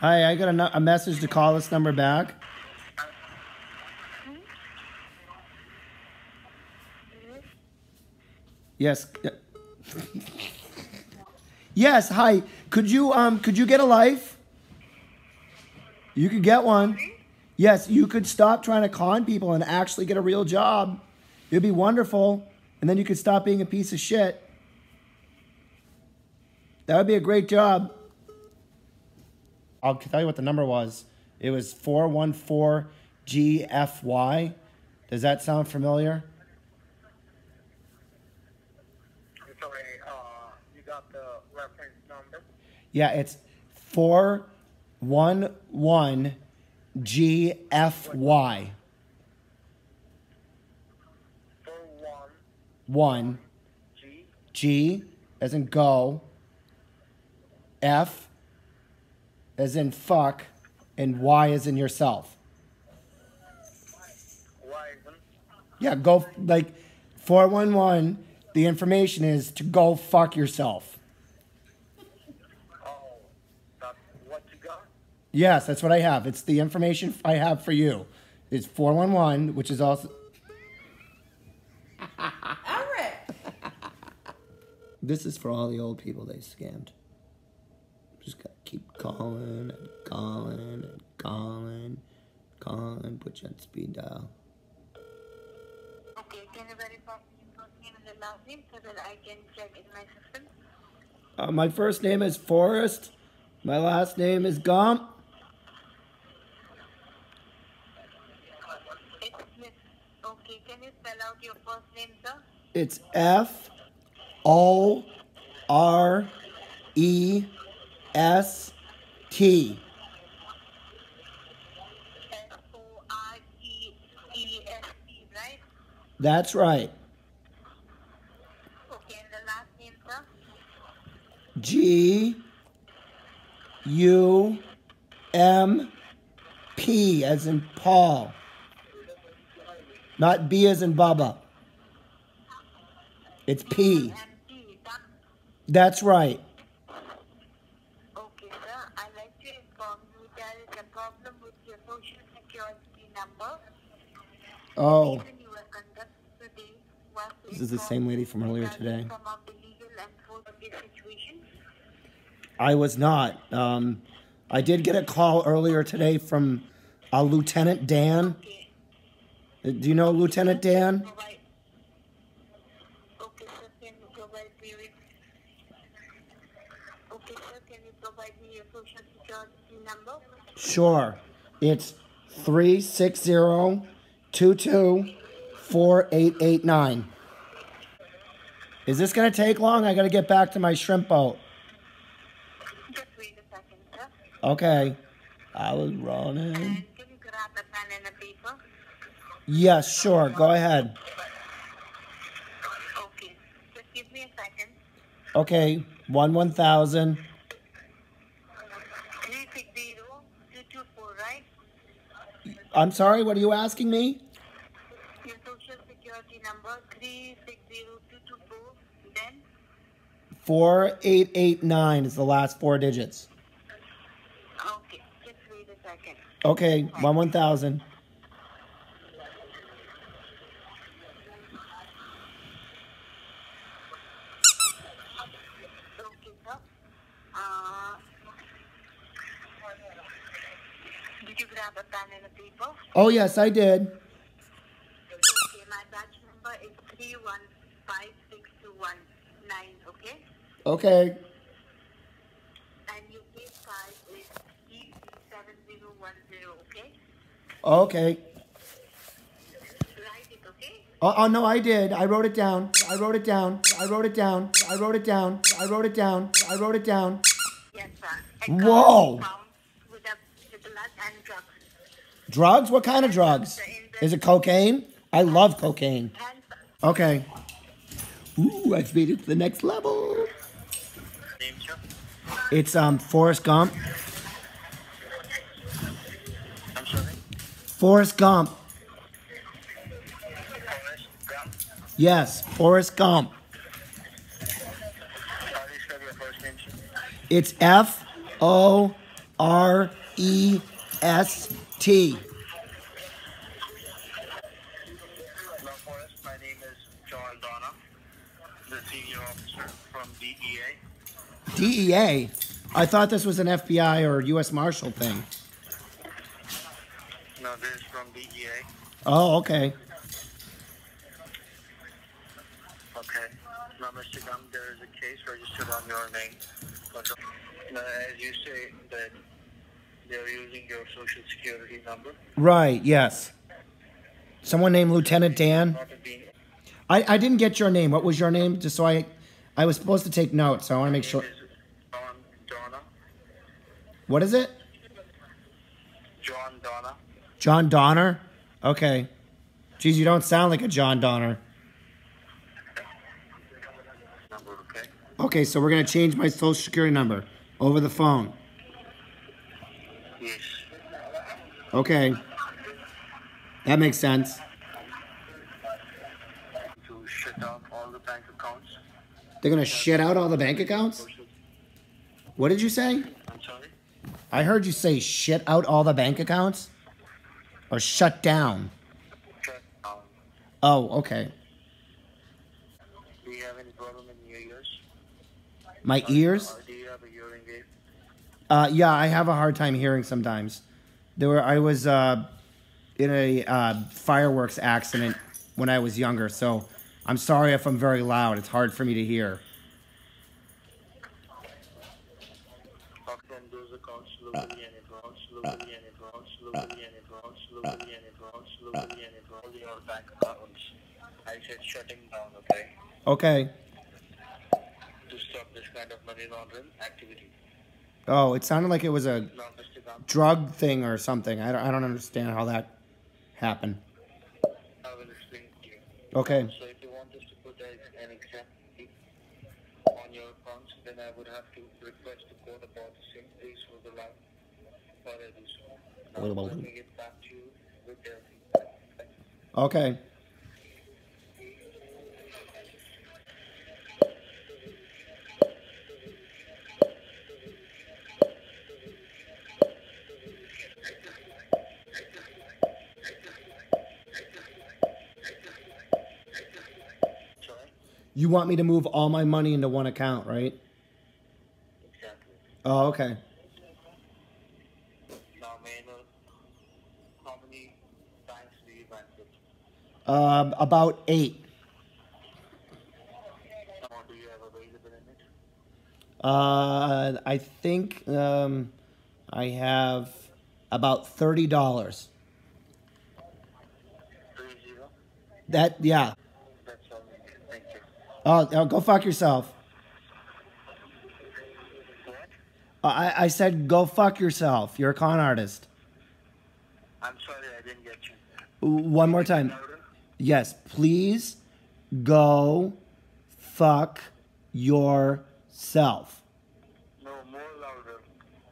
Hi, I got a, a message to call this number back. Yes. yes. Hi. Could you um could you get a life? You could get one. Yes, you could stop trying to con people and actually get a real job. It'd be wonderful, and then you could stop being a piece of shit. That would be a great job. I'll tell you what the number was. It was 414 GFY. Does that sound familiar? Sorry, uh, you got the reference number? Yeah, it's 411 GFY. Four one 1 G G as in go, F as in fuck, and Y as in yourself. Yeah, go like 411. The information is to go fuck yourself. Oh, that's what you got? Yes, that's what I have. It's the information I have for you. It's 411, which is also. Eric! This is for all the old people they scammed. Just gotta keep calling and calling and calling, calling. Put you on speed dial. Okay, can your first name the last name so that I can check in my system? Uh, my first name is Forrest. My last name is Gump. Okay, can you spell out your first name, sir? It's F O R E S T. That's right. Okay, and the last name, sir? G U M P as in Paul. Not B as in Baba. It's P. That's right. Okay, sir. I'd like to inform you there is a problem with your social security number. Oh, Reason you were conducted today was to This is the same lady from earlier today. Some of the legal and social situation. I was not. Um, I did get a call earlier today from uh, Lieutenant Dan. Okay. Do you know Lieutenant Dan? Provide. Okay, sir, can you provide me with... Okay, sir, can you provide me your social security number? Sure. It's 360 4889. Is this going to take long? I got to get back to my shrimp boat. Just wait a second, sir. Okay. I was running. And can you grab a pen and a paper? Yes, sure. Go ahead. Okay, just give me a second. Okay. 1 1000. 360224, right? I'm sorry, what are you asking me? Your social security number 360224. Then, 4889 is the last four digits. okay, just wait a second. Okay. 1 1000. Okay, sir. Uh, did you grab a pen and a paper? Oh, yes, I did. Okay, my batch number is 3156219, okay? Okay. And your case card is E7010, okay? Okay. Write it, okay? Oh, oh, no, I did. I wrote it down. I wrote it down. I wrote it down. I wrote it down. I wrote it down. I wrote it down. Yes, sir. Whoa. With, a, with blood and drugs. Drugs? What kind of drugs? Is it cocaine? I love cocaine. Okay. Ooh, I've made it to the next level. It's um Forrest Gump. Forrest Gump. Yes, Forrest Gump. It's F O R E S T. My name is Joel Donna, the senior officer from DEA. DEA. I thought this was an FBI or U.S. Marshal thing. No, this is from DEA. Oh, okay. Okay. Now, Mr. Gum, there is a case registered on your name. But, uh, as you say that they're using your social security number, Right. Yes. Someone named Lieutenant Dan. I, I didn't get your name. What was your name? Just so I, I was supposed to take notes. So I want to make sure. John Donna. What is it? John Donna. John Donner. Okay. Geez, you don't sound like a John Donner. Okay? Okay, so we're gonna change my social security number over the phone. Yes. Okay. That makes sense. To shut down all the bank accounts. They're gonna shit out all the bank accounts. What did you say? I'm sorry? I heard you say shit out all the bank accounts, or shut down. Shut down. Oh, okay. Do you have any problem in your ears? My ears. Or do you have a hearing aid? Uh, yeah, I have a hard time hearing sometimes. There were I was uh, in a uh, fireworks accident when I was younger, so I'm sorry if I'm very loud. It's hard for me to hear. Okay? Okay. To stop this kind of money laundering activity. Oh, it sounded like it was a Now, Mr. Gam, drug thing or something. I don't, I don't understand how that happened. I will explain to you. Okay. So if you want us to put an on your accounts, then I would have to request the court about the same please for the line. What I do. Now, let me get back to you with their feedback. Okay. You want me to move all my money into one account, right? Exactly. Oh, okay. Now, know how many banks do you bank with? Um, about eight. Do you have available in it? Uh, I think um, I have about thirty dollars. That yeah. That's all. Thank you. Oh, oh, go fuck yourself. What? I I said go fuck yourself. You're a con artist. I'm sorry, I didn't get you. One more time. Yes, please go fuck yourself. No, more louder.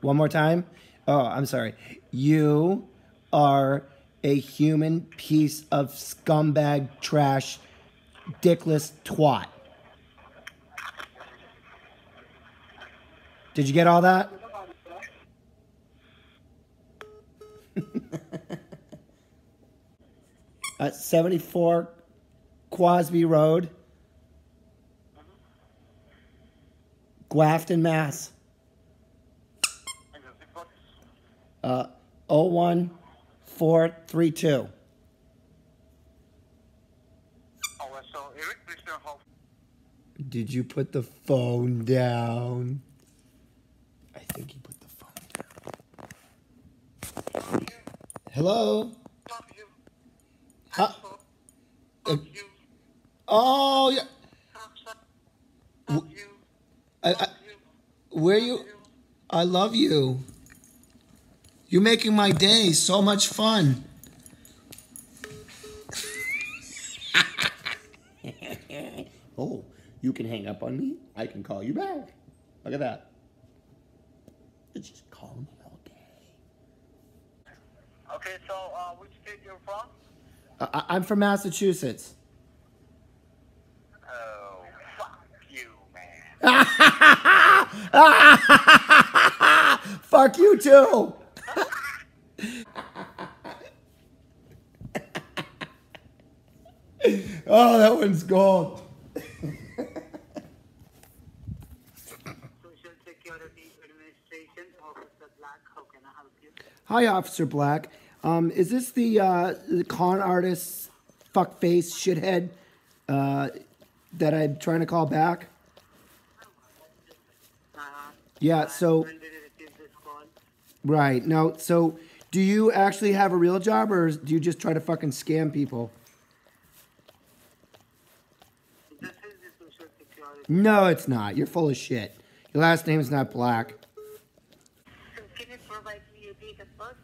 One more time. Oh, I'm sorry. You are a human piece of scumbag trash, dickless twat. Did you get all that? At 74 Quasby Road, Grafton, Mass. Uh, 01432. Oh, so Eric, please know how Did you put the phone down? I think he put the phone down. Hello? Fuck you. Huh? Uh, you. oh, yeah. Fuck you. I, I, Fuck you. where you? I love you. You're making my day so much fun. oh, you can hang up on me. I can call you back. Look at that. It's just call me all day. Okay, so uh, which state you're from? I'm from Massachusetts. Oh, fuck you, man. Fuck you too. oh, that one's gold. Social Security Administration, Officer Black. How can I help you? Hi, Officer Black. Um, is this the, uh, the con artist, fuckface, shithead uh, that I'm trying to call back? Yeah, so, right. Now, so do you actually have a real job or do you just try to fucking scam people? No, it's not. You're full of shit. Your last name's not Black. So can you provide me your date of birth?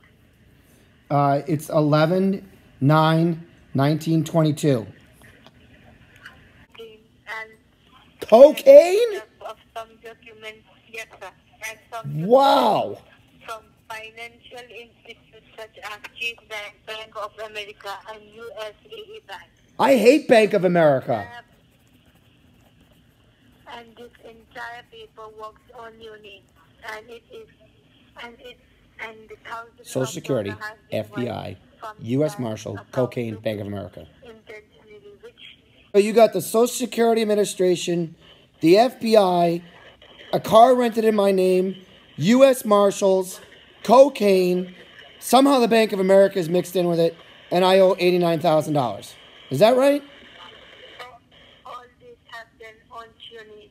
Uh, it's 11 9 1922. Cocaine? of some documents, yes, sir, and some Wow. from financial institutes such as Chase Bank, Bank of America, and USAA Bank. I hate Bank of America. Uh, and this entire paper works on your name, and it is, and it, and the thousands Social Security, dollars has been FBI, U.S. Marshal, Cocaine, Bank of America. So you got the Social Security Administration, the FBI, a car rented in my name, U.S. Marshals, cocaine. Somehow the Bank of America is mixed in with it, and I owe eighty-nine thousand dollars. Is that right? all this has been on your name.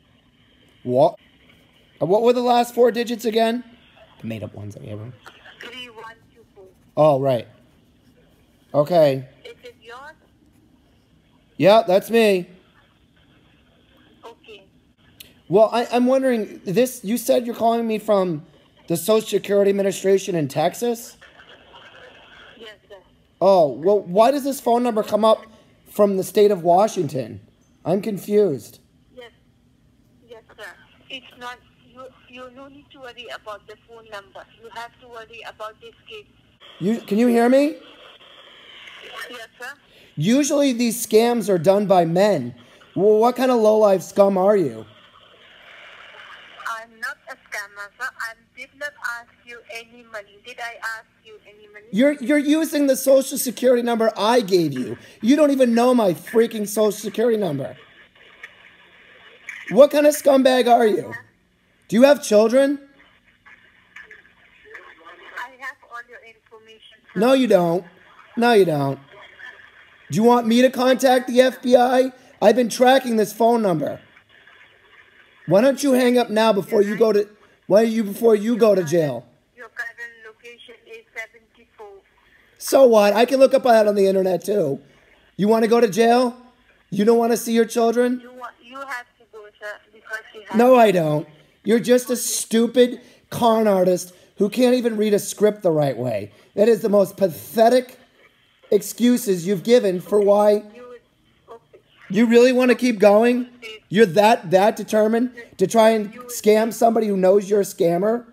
What? What were the last four digits again? The made-up ones I gave him. Three one two four. Oh, right. Okay. Is it yours? Yeah, that's me. Okay. Well, I, I'm wondering this. You said you're calling me from the Social Security Administration in Texas. Yes, sir. Oh, well, why does this phone number come up from the state of Washington? I'm confused. Yes. Yes, sir. It's not. You. No need to worry about the phone number. You have to worry about this case. You can you hear me? Yes, sir. Usually these scams are done by men. Well, what kind of low-life scum are you? I'm not a scammer, sir. I did not ask you any money. Did I ask you any money? You're you're using the social security number I gave you. You don't even know my freaking social security number. What kind of scumbag are you? Do you have children? I have all your information. No, you don't. No, you don't. Do you want me to contact the FBI? I've been tracking this phone number. Why don't you hang up now before you go to why you before you go to jail? Your current location is 74. So what? I can look up that on the internet too. You want to go to jail? You don't want to see your children? You want. You have to go, sir, because you have. No, I don't. You're just a stupid con artist who can't even read a script the right way. That is the most pathetic excuses you've given for why You really want to keep going. You're that that determined to try and scam somebody who knows you're a scammer.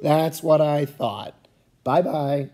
That's what I thought. Bye bye.